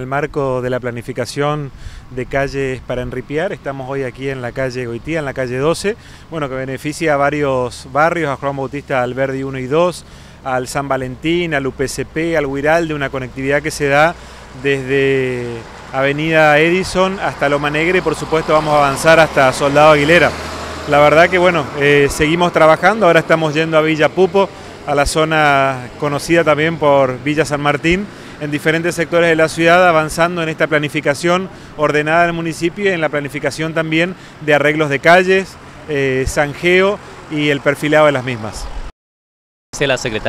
En el marco de la planificación de calles para enripiar, estamos hoy aquí en la calle Goitía, en la calle 12, bueno, que beneficia a varios barrios, a Juan Bautista Alberdi 1 y 2, al San Valentín, al UPCP, al Huiral, de una conectividad que se da desde Avenida Edison hasta Loma Negra y por supuesto vamos a avanzar hasta Soldado Aguilera. La verdad que bueno, eh, seguimos trabajando, ahora estamos yendo a Villa Pupo, a la zona conocida también por Villa San Martín, en diferentes sectores de la ciudad, avanzando en esta planificación ordenada del municipio y en la planificación también de arreglos de calles, eh, y el perfilado de las mismas. La secretaria